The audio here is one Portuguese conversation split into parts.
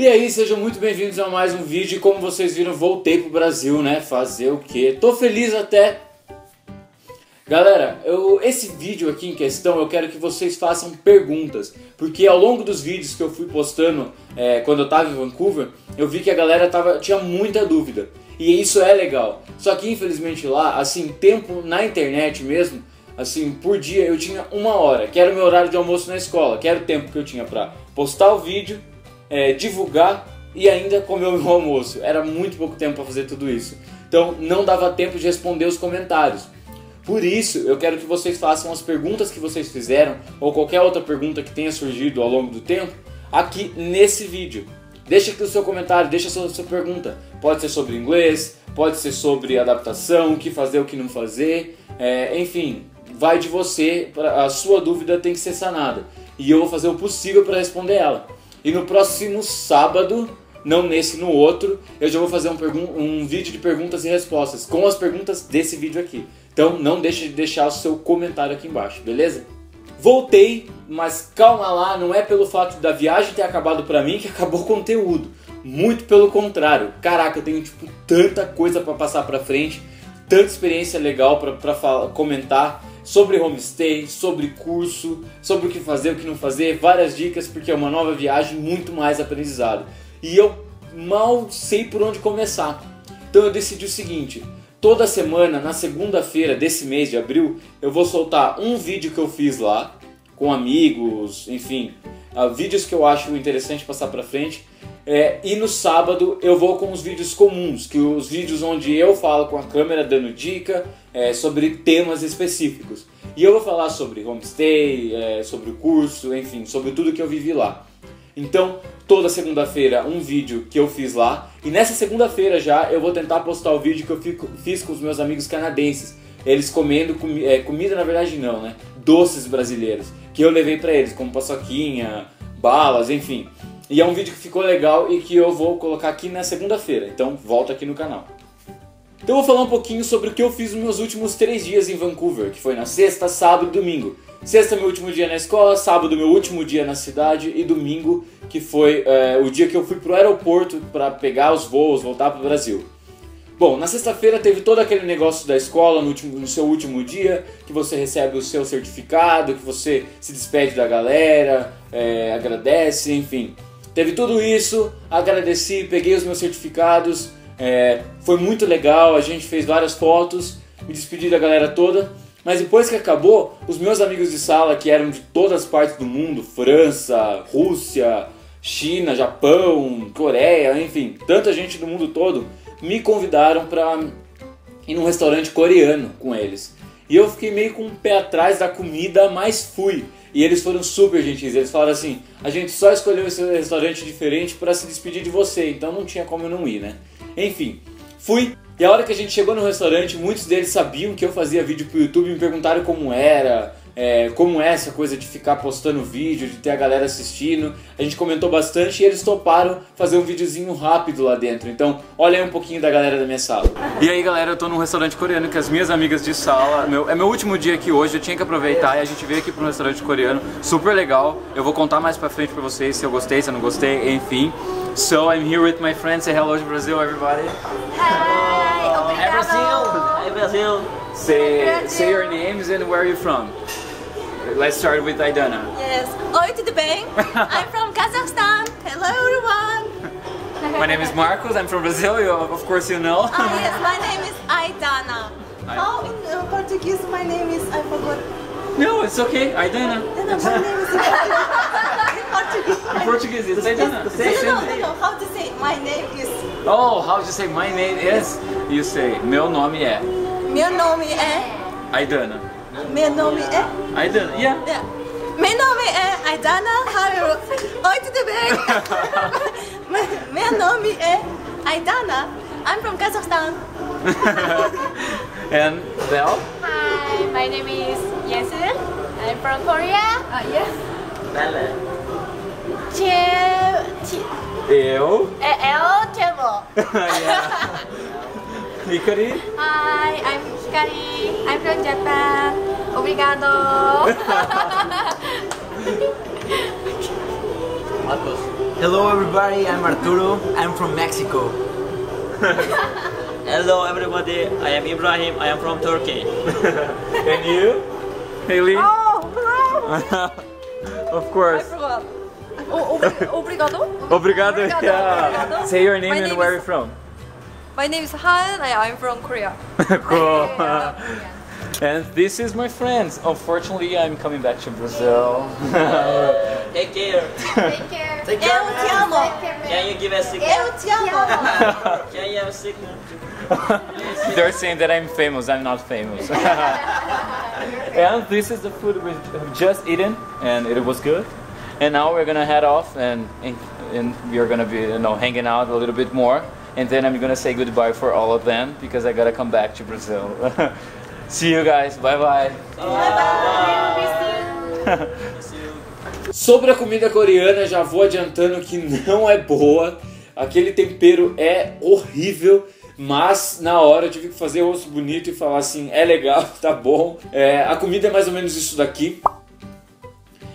E aí, sejam muito bem-vindos a mais um vídeo. E como vocês viram, voltei pro Brasil, né? Fazer o quê? Tô feliz até. Galera, eu, esse vídeo aqui em questão eu quero que vocês façam perguntas, porque ao longo dos vídeos que eu fui postando é, quando eu tava em Vancouver, eu vi que a galera tava, tinha muita dúvida. E isso é legal. Só que infelizmente lá, assim, tempo na internet mesmo, assim, por dia eu tinha uma hora, que era o meu horário de almoço na escola, que era o tempo que eu tinha pra postar o vídeo, é, divulgar e ainda comer o meu almoço. Era muito pouco tempo para fazer tudo isso. Então não dava tempo de responder os comentários. Por isso, eu quero que vocês façam as perguntas que vocês fizeram ou qualquer outra pergunta que tenha surgido ao longo do tempo aqui nesse vídeo. Deixa aqui o seu comentário, deixa a sua, sua pergunta. Pode ser sobre inglês, pode ser sobre adaptação, o que fazer, o que não fazer. É, enfim, vai de você, a sua dúvida tem que ser sanada. E eu vou fazer o possível para responder ela. E no próximo sábado, não nesse, no outro, eu já vou fazer um, um vídeo de perguntas e respostas com as perguntas desse vídeo aqui. Então não deixe de deixar o seu comentário aqui embaixo, beleza? Voltei, mas calma lá, não é pelo fato da viagem ter acabado pra mim que acabou o conteúdo. Muito pelo contrário. Caraca, eu tenho tipo tanta coisa para passar pra frente, tanta experiência legal para comentar sobre homestay, sobre curso, sobre o que fazer, o que não fazer, várias dicas, porque é uma nova viagem, muito mais aprendizado. E eu mal sei por onde começar. Então eu decidi o seguinte: toda semana, na segunda-feira desse mês de abril, eu vou soltar um vídeo que eu fiz lá, com amigos, enfim, uh, vídeos que eu acho interessante passar pra frente. É, e no sábado eu vou com os vídeos comuns, que os vídeos onde eu falo com a câmera dando dica é, sobre temas específicos. E eu vou falar sobre homestay, é, sobre o curso, enfim, sobre tudo que eu vivi lá. Então, toda segunda-feira um vídeo que eu fiz lá. E nessa segunda-feira já eu vou tentar postar o vídeo que eu fico, fiz com os meus amigos canadenses. Eles comendo comi é, comida, na verdade não, né? Doces brasileiros. Que eu levei para eles, como paçoquinha, balas, enfim. E é um vídeo que ficou legal e que eu vou colocar aqui na segunda-feira. Então volta aqui no canal. Então eu vou falar um pouquinho sobre o que eu fiz nos meus últimos três dias em Vancouver, que foi na sexta, sábado e domingo. Sexta meu último dia na escola, sábado meu último dia na cidade e domingo que foi é, o dia que eu fui pro aeroporto para pegar os voos, voltar pro Brasil. Bom, na sexta-feira teve todo aquele negócio da escola no, último, no, seu último dia, que você recebe o seu certificado, que você se despede da galera, é, agradece, enfim. Teve tudo isso, agradeci, peguei os meus certificados, é, foi muito legal, a gente fez várias fotos, me despedi da galera toda. Mas depois que acabou, os meus amigos de sala, que eram de todas as partes do mundo França, Rússia, China, Japão, Coreia, enfim, tanta gente do mundo todo me convidaram para ir num restaurante coreano com eles. E eu fiquei meio com o pé atrás da comida, mas fui. E eles foram super gentis. Eles falaram assim: a gente só escolheu esse restaurante diferente para se despedir de você, então não tinha como eu não ir, né? Enfim, fui. E a hora que a gente chegou no restaurante, muitos deles sabiam que eu fazia vídeo pro YouTube e me perguntaram como era, é, como é essa coisa de ficar postando vídeo, de ter a galera assistindo. A gente comentou bastante e eles toparam fazer um videozinho rápido lá dentro. Então, olha aí um pouquinho da galera da minha sala. E aí, galera, eu tô num restaurante coreano que as minhas amigas de sala, meu, é meu último dia aqui hoje, eu tinha que aproveitar e a gente veio aqui pro restaurante coreano, super legal. Eu vou contar mais pra frente pra vocês se eu gostei, se eu não gostei, enfim. So I'm here with my friends. Say hello to Brazil, everybody. Hi, Hi Brazil. Hi Brazil. Say, say your names and where are you from? Let's start with Aidana. Yes. Oi, the bem? I'm from Kazakhstan. Hello, everyone. My name is Marcos. I'm from Brazil. You, of course, you know. Ah, yes, my name is Aidana. How in uh, Portuguese my name is? I forgot. No, it's okay. Aidana. No, no, my name is in Portuguese. In Portuguese, it's Aidana. It's the No, no, same no, no. How to say my name is? Oh, how do you say my name is? You say, meu nome é Meu nome é. Aidana. Meu nome é. Aidana, yeah. Yeah. Meu nome é Aidana. How Oi, tudo bem? Meu- Meu nome é Aidana. I'm from Kazakhstan. And Belle? Hi, my name is Yesil. I'm from Korea. Uh, yes. Bella. Che, che, Eu. eh, El yeah. Hikari? Hi, I'm Hikari. I'm from Japan. Obrigado. Marcos. Hello everybody, I'm Arturo. I'm from Mexico. Hello everybody, I am Ibrahim, I am from Turkey. And you? Haley? Oh, hello. Of course. I forgot. Oh, obrigado. Obrigado. Obrigado, Yeah. obrigado. Say your name My and name where is- you're from. My name is Han and I'm from Korea. cool. and this is my friends. Unfortunately, I'm coming back to Brazil. Take care. Take care. Take care. Eu te amo. Can you give a signal? Eu te amo. Can you have a signal? They're saying that I'm famous. I'm not famous. and this is the food we have just eaten, and it was good. And now we're gonna head off, and and, and we're gonna be you know hanging out a little bit more. And then I'm gonna say goodbye for all of them because I gotta come back to Brazil. See you guys. Bye bye. Sobre a comida coreana, já vou adiantando que não é boa. Aquele tempero é horrível. Mas na hora eu tive que fazer o rosto bonito e falar assim: é legal, tá bom. É, a comida é mais ou menos isso daqui.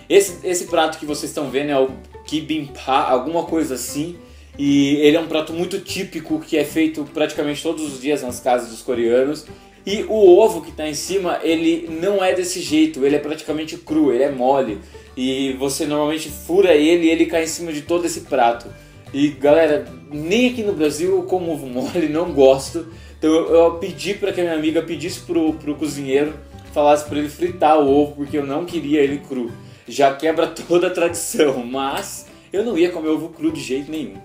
Esse, esse prato que vocês estão vendo é o kibimbap, alguma coisa assim. E ele é um prato muito típico que é feito praticamente todos os dias nas casas dos coreanos. E o ovo que está em cima, ele não é desse jeito, ele é praticamente cru, ele é mole. E você normalmente fura ele e ele cai em cima de todo esse prato. E galera, nem aqui no Brasil eu como ovo mole, não gosto. Então eu, eu pedi para que a minha amiga pedisse pro, pro cozinheiro, falasse para ele fritar o ovo, porque eu não queria ele cru. Já quebra toda a tradição, mas eu não ia comer ovo cru de jeito nenhum.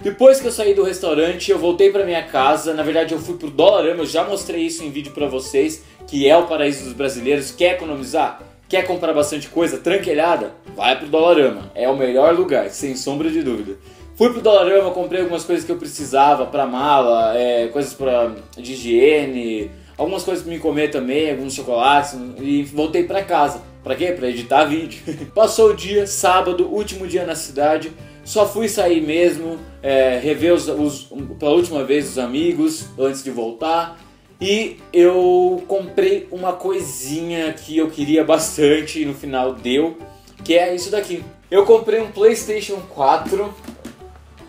Depois que eu saí do restaurante, eu voltei para minha casa. Na verdade, eu fui pro Dollarama. Eu já mostrei isso em vídeo para vocês, que é o paraíso dos brasileiros. Quer economizar? Quer comprar bastante coisa tranquilhada? Vai pro Dollarama. É o melhor lugar, sem sombra de dúvida. Fui pro Dollarama, comprei algumas coisas que eu precisava para mala, é, coisas pra, de higiene, algumas coisas para me comer também, alguns chocolates e voltei para casa. Pra quê? Pra editar vídeo. Passou o dia, sábado, último dia na cidade. Só fui sair mesmo, é, rever os, os, pela última vez os amigos antes de voltar. E eu comprei uma coisinha que eu queria bastante e no final deu, que é isso daqui. Eu comprei um PlayStation 4.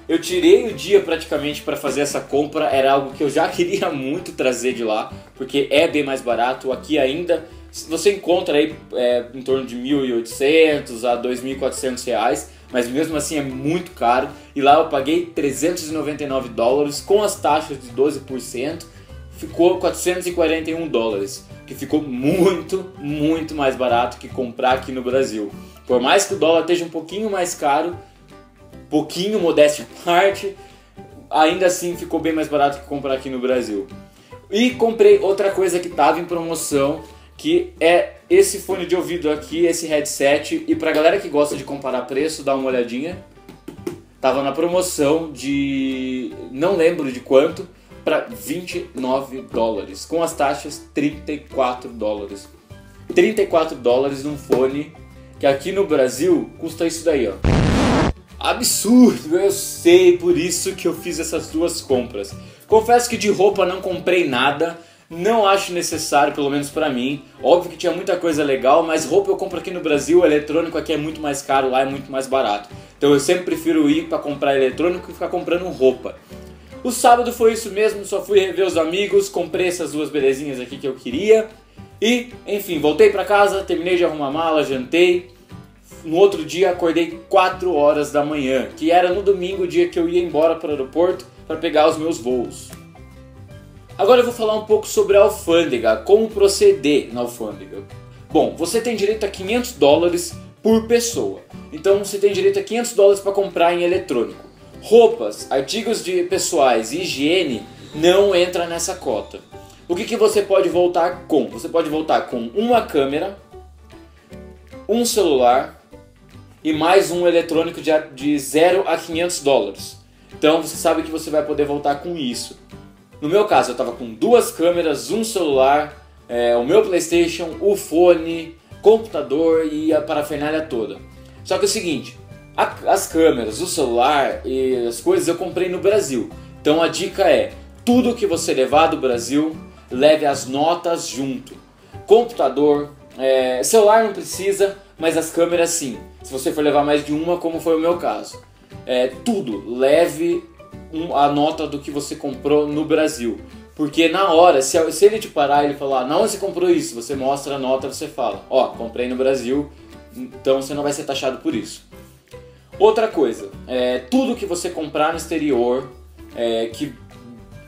Eu tirei o dia praticamente para fazer essa compra, era algo que eu já queria muito trazer de lá, porque é bem mais barato. Aqui ainda você encontra aí é, em torno de 1.800 a 2.400 reais, mas mesmo assim é muito caro. E lá eu paguei 399 dólares com as taxas de 12%, ficou 441 dólares, que ficou muito, muito mais barato que comprar aqui no Brasil. Por mais que o dólar esteja um pouquinho mais caro, pouquinho modéstia parte, ainda assim ficou bem mais barato que comprar aqui no Brasil. E comprei outra coisa que estava em promoção, que é esse fone de ouvido aqui, esse headset. E pra galera que gosta de comparar preço, dá uma olhadinha. Tava na promoção de. não lembro de quanto, para 29 dólares. Com as taxas, 34 dólares. 34 dólares num fone que aqui no Brasil custa isso daí, ó. Absurdo, eu sei, por isso que eu fiz essas duas compras. Confesso que de roupa não comprei nada, não acho necessário, pelo menos pra mim. Óbvio que tinha muita coisa legal, mas roupa eu compro aqui no Brasil, eletrônico aqui é muito mais caro, lá é muito mais barato. Então eu sempre prefiro ir pra comprar eletrônico e ficar comprando roupa. O sábado foi isso mesmo, só fui rever os amigos, comprei essas duas belezinhas aqui que eu queria. E, enfim, voltei pra casa, terminei de arrumar mala, jantei. No outro dia acordei 4 horas da manhã, que era no domingo, o dia que eu ia embora para o aeroporto para pegar os meus voos. Agora eu vou falar um pouco sobre a alfândega, como proceder na alfândega. Bom, você tem direito a 500 dólares por pessoa, então você tem direito a 500 dólares para comprar em eletrônico. Roupas, artigos de pessoais e higiene não entra nessa cota. O que, que você pode voltar com? Você pode voltar com uma câmera, um celular e mais um eletrônico de, de 0 a 500 dólares. Então você sabe que você vai poder voltar com isso. No meu caso, eu estava com duas câmeras, um celular, é, o meu PlayStation, o fone, computador e a parafernália toda. Só que é o seguinte, a, as câmeras, o celular e as coisas eu comprei no Brasil. Então a dica é, tudo que você levar do Brasil, leve as notas junto. Computador, é, celular não precisa, mas as câmeras sim. Se você for levar mais de uma, como foi o meu caso. é, tudo, leve a nota do que você comprou no Brasil. Porque na hora, se, se ele te parar e ele falar, não, você comprou isso, você mostra a nota, você fala, ó, comprei no Brasil, então você não vai ser taxado por isso. Outra coisa, é, tudo que você comprar no exterior, é, que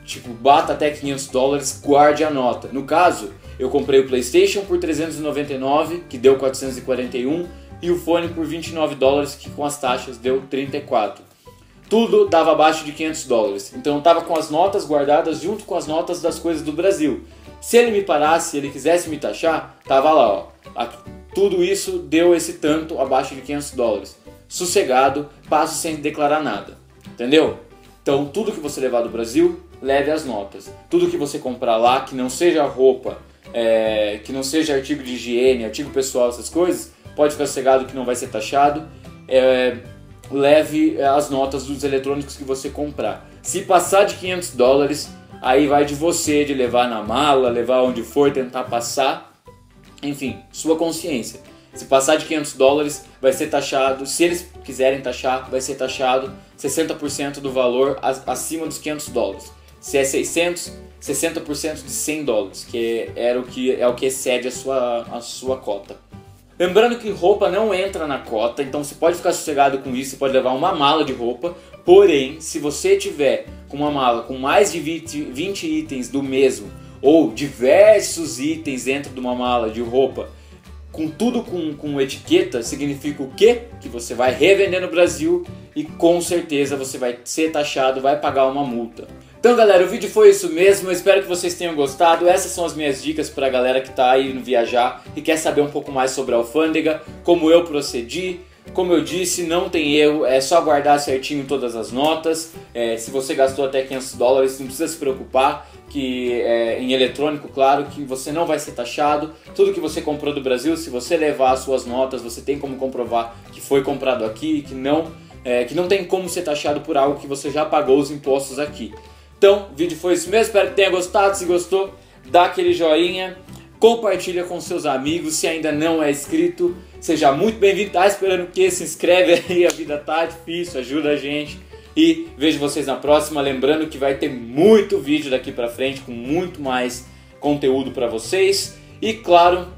tipo bata até 500 dólares, guarde a nota. No caso, eu comprei o PlayStation por 399, que deu 441, e o fone por 29 dólares, que com as taxas deu 34. Tudo dava abaixo de 500 dólares. Então eu tava com as notas guardadas junto com as notas das coisas do Brasil. Se ele me parasse, se ele quisesse me taxar, tava lá, ó. Tudo isso deu esse tanto abaixo de 500 dólares. Sossegado, passo sem declarar nada. Entendeu? Então tudo que você levar do Brasil, leve as notas. Tudo que você comprar lá, que não seja roupa, é, que não seja artigo de higiene, artigo pessoal, essas coisas, pode ficar sossegado que não vai ser taxado. É, leve as notas dos eletrônicos que você comprar. Se passar de 500 dólares, aí vai de você de levar na mala, levar onde for, tentar passar. Enfim, sua consciência. Se passar de 500 dólares, vai ser taxado. Se eles quiserem taxar, vai ser taxado 60% do valor acima dos 500 dólares. Se é 600, 60% de 100 dólares, que era o que é o que excede a sua, a sua cota. Lembrando que roupa não entra na cota, então você pode ficar sossegado com isso, você pode levar uma mala de roupa. Porém, se você tiver com uma mala com mais de 20, 20 itens do mesmo, ou diversos itens dentro de uma mala de roupa, com tudo com, com etiqueta, significa o quê? Que você vai revender no Brasil e com certeza você vai ser taxado, vai pagar uma multa. Então galera, o vídeo foi isso mesmo, eu espero que vocês tenham gostado. Essas são as minhas dicas para a galera que está aí no viajar e quer saber um pouco mais sobre a alfândega, como eu procedi. Como eu disse, não tem erro, é só guardar certinho todas as notas. É, se você gastou até 500 dólares, não precisa se preocupar que é, em eletrônico, claro, que você não vai ser taxado. Tudo que você comprou do Brasil, se você levar as suas notas, você tem como comprovar que foi comprado aqui, que não, é, que não tem como ser taxado por algo que você já pagou os impostos aqui. Então, o vídeo foi isso mesmo, espero que tenha gostado. Se gostou, dá aquele joinha, compartilha com seus amigos. Se ainda não é inscrito, seja muito bem-vindo. Tá esperando o que? Se inscreve aí, a vida tá difícil, ajuda a gente. E vejo vocês na próxima. Lembrando que vai ter muito vídeo daqui pra frente, com muito mais conteúdo pra vocês. E claro,